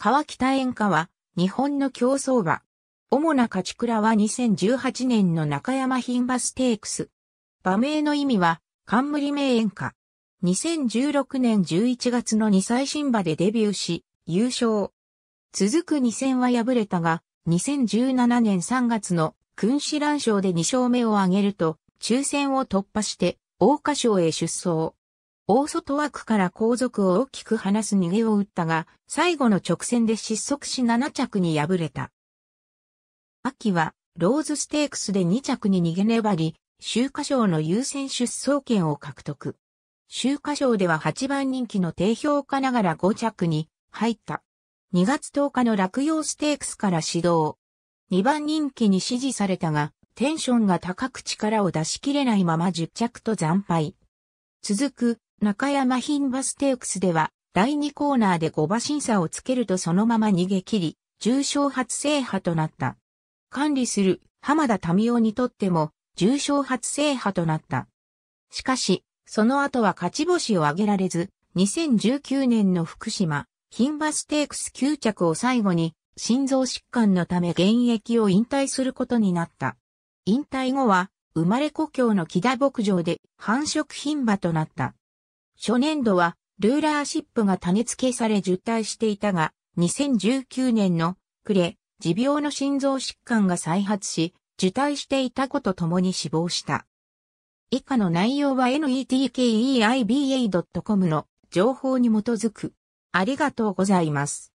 川北演歌は日本の競走馬。主な勝ち倉は2018年の中山牝馬ステークス。馬名の意味は冠名演歌。2016年11月の2歳新馬でデビューし、優勝。続く2戦は敗れたが、2017年3月の君子乱賞で2勝目を挙げると、抽選を突破して、桜花賞へ出走。大外枠から後続を大きく離す逃げを打ったが、最後の直線で失速し7着に敗れた。秋は、ローズステークスで2着に逃げ粘り、秋華賞の優先出走権を獲得。秋華賞では8番人気の低評価ながら5着に入った。2月10日の落葉ステークスから始動。2番人気に支持されたが、テンションが高く力を出し切れないまま10着と惨敗。続く中山牝馬ステークスでは第2コーナーで5馬審査をつけるとそのまま逃げ切り、重賞初制覇となった。管理する浜田民夫にとっても重賞初制覇となった。しかし、その後は勝ち星を挙げられず、2019年の福島、牝馬ステークス9着を最後に、心臓疾患のため現役を引退することになった。引退後は、生まれ故郷の木田牧場で繁殖牝馬となった。初年度はルーラーシップが種付けされ受胎していたが、2019年の暮れ、持病の心臓疾患が再発し、受胎していた子とともに死亡した。以下の内容は netkeiba.com の情報に基づく。ありがとうございます。